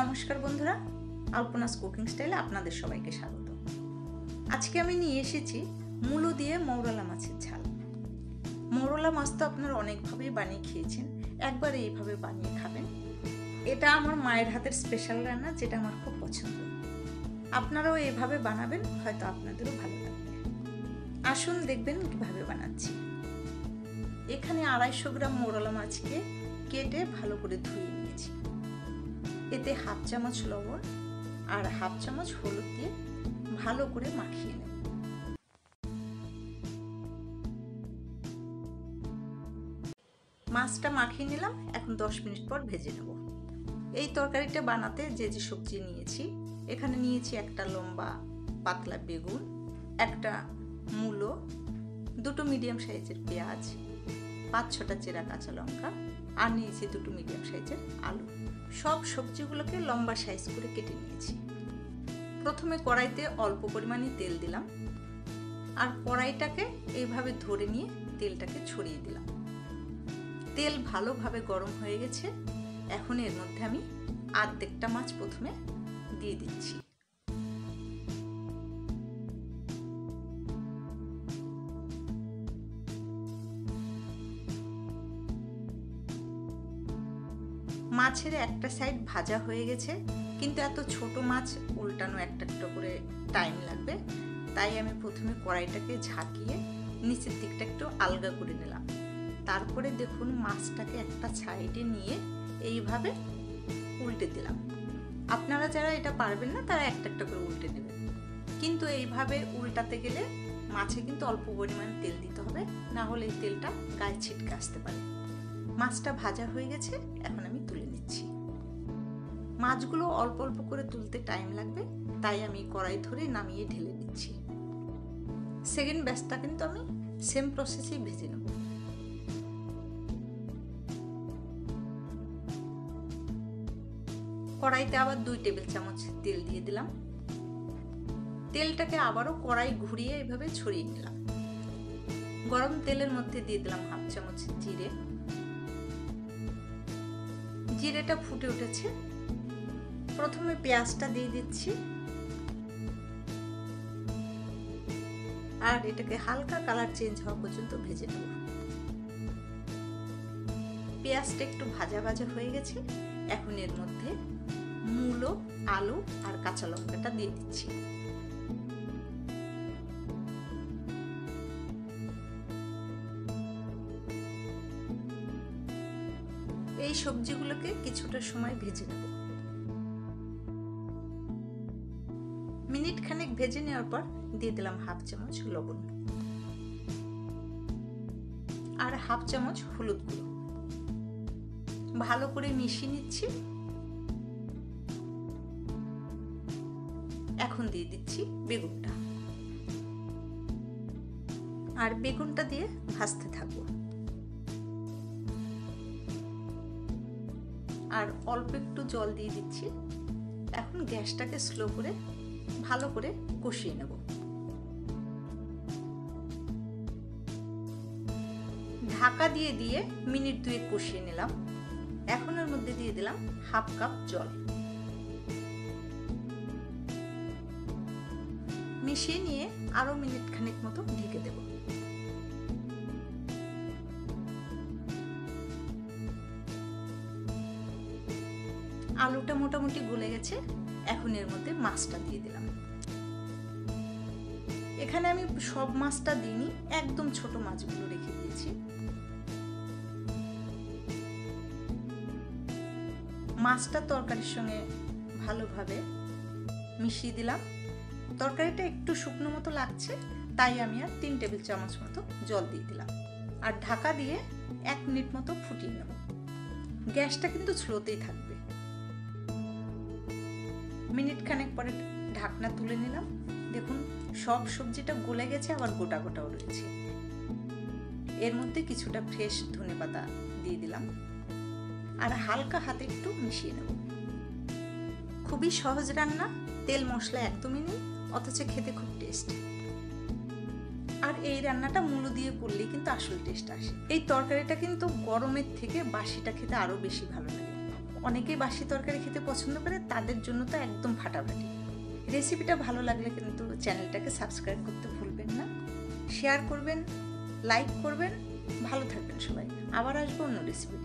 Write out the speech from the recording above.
নমস্কার বন্ধুরা, আলপনাস কুকিং স্টাইলে আপনাদের সবাইকে স্বাগত। আজকে আমি নিয়ে এসেছি মূলো দিয়ে মৌরলা মাছের ঝাল। মৌরলা মাছ তো আপনারা অনেকভাবেই বানিয়ে খেয়েছেন, একবার এইভাবে বানিয়ে খাবেন। এটা আমার মায়ের হাতের স্পেশাল রান্না, যেটা আমার খুব পছন্দ। আপনারাও এইভাবে বানাবেন, হয়তো আপনাদেরও ভালো লাগবে। আসুন দেখবেন কীভাবে বানাচ্ছি। এখানে আড়াইশো গ্রাম মোরলা মাছকে কেটে ভালো করে ধুয়ে এতে হাফ চামচ লবণ আর হাফ চামচ হলুদ দিয়ে ভালো করে মাখিয়ে নেব। মাছটা মাখিয়ে নিলাম, এখন দশ মিনিট পর ভেজে নেব। এই তরকারিটা বানাতে যে যে সবজি নিয়েছি, এখানে নিয়েছি একটা লম্বা পাতলা বেগুন, একটা মূলো, দুটো মিডিয়াম সাইজের পেঁয়াজ, পাঁচ ছটা চেরা কাঁচা লঙ্কা, আর নিয়েছি দুটো মিডিয়াম সাইজের আলু। সব সবজিগুলোকে লম্বা সাইজ করে কেটে নিয়েছি। প্রথমে কড়াইতে অল্প পরিমাণে তেল দিলাম। আর কড়াইটাকে এইভাবে ধরে নিয়ে তেলটাকে ছড়িয়ে দিলাম। তেল ভালোভাবে গরম হয়ে গেছে। এখন এর মধ্যে আমি আর্ধেকটা মাছ প্রথমে দিয়ে দিচ্ছি। মাছের একটা সাইড ভাজা হয়ে গেছে, কিন্তু এত ছোট মাছ উল্টানো একটা একটা করে টাইম লাগবে। তাই আমি প্রথমে কড়াইটাকে ঝাঁকিয়ে নিচের দিকটা একটু আলগা করে নিলাম। তারপরে দেখুন মাছটাকে একটা সাইডে নিয়ে এইভাবে উল্টে দিলাম। আপনারা যারা এটা পারবেন না, তারা একটা একটা করে উল্টে নেবেন। কিন্তু এইভাবে উল্টাতে গেলে মাছে কিন্তু অল্প পরিমাণ তেল দিতে হবে, না হলে এই তেলটা গায়ে ছিটকে আসতে পারে। মাছটা ভাজা হয়ে গেছে, এখন আমি মাছগুলো অল্প অল্প করে তুলতে টাইম লাগবে, তাই আমি কড়াই ধরে নামিয়ে ঢেলে দিচ্ছি। সেকেন্ড ব্যাচটা কিন্তু আমি সেম প্রসেসেই ভেজে নেব। কড়াইতে আবার দুই টেবিল চামচ তেল দিয়ে দিলাম। তেলটাকে আবারও কড়াই ঘুরিয়ে এভাবে ছড়িয়ে নিলাম। গরম তেলের মধ্যে দিয়ে দিলাম হাফ চামচ জিরে। জিরেটা ফুটে উঠেছে। প্রথমে পেঁয়াজটা দিয়ে দিচ্ছি। আর এটাকে হালকা কালার চেঞ্জ হওয়া পর্যন্ত ভেজে নেব। পেঁয়াজটা একটু ভাজা ভাজা হয়ে গেছে। এখন এর মধ্যে মূলো, আলু আর কাঁচা লঙ্কাটা দিয়ে দিচ্ছি। এই সবজিগুলোকে কিছুটা সময় ভেজে নেব। ভেজে নেওয়ার পর দিয়ে দিলাম হাফ চামচ লবণ আর হাফ চামচ হলুদ গুঁড়ো। ভালো করে মিশিয়ে নিচ্ছি। এখন দিয়ে দিচ্ছি বেগুনটা। আর বেগুনটা দিয়ে ভাজতে থাকব। আর অল্প একটু জল দিয়ে দিচ্ছি। এখন গ্যাসটাকে স্লো করে ভালো করে কষিয়ে নেব। ঢাকা দিয়ে দিয়ে মিনিট দুয়ে কষিয়ে নিলাম। এখন এর মধ্যে দিয়ে দিলাম হাফ কাপ জল। মিশিয়ে নিয়ে আরও মিনিট খানিক মতো ঢেকে দেবো। আলুটা মোটামুটি গলে গেছে। এখন এর মধ্যে মাছটা দিয়ে দিলাম। এখানে আমি সব মাছটা দিইনি, একদম ছোট মাছগুলো রেখে দিয়েছি। মাছটা তরকারির সঙ্গে ভালোভাবে মিশিয়ে দিলাম। তরকারিটা একটু শুকনো মতো লাগছে, তাই আমি আর তিন টেবিল চামচ মতো জল দিয়ে দিলাম। আর ঢাকা দিয়ে এক মিনিট মতো ফুটিয়ে নেব। গ্যাসটা কিন্তু স্লোতেই থাকবে। মিনিট খানেক পরে ঢাকনা তুলে নিলাম। দেখুন, সব সবজিটা গলে গেছে, আবার গোটা গোটাও রয়েছে। এর মধ্যে কিছুটা ফ্রেশ ধনে পাতা দিয়ে দিলাম। আর হালকা হাতে একটু মিশিয়ে নেব। খুবই সহজ রান্না, তেল মশলা একদমই নেই, অথচ খেতে খুব টেস্ট আর এই রান্নাটা মূলো দিয়ে করলেই কিন্তু আসল টেস্ট আসে। এই তরকারিটা কিন্তু গরমের থেকে বাসিটা খেতে আরও বেশি ভালো লাগে। অনেকেই বাসি তরকারি খেতে পছন্দ করে, তাদের জন্য তো একদম ফাটাফাটি। রেসিপিটা ভালো লাগলে কিন্তু চ্যানেলটাকে সাবস্ক্রাইব করতে ভুলবেন না। শেয়ার করবেন, লাইক করবেন, ভালো থাকবেন সবাই। আবার আসব অন্য রেসিপি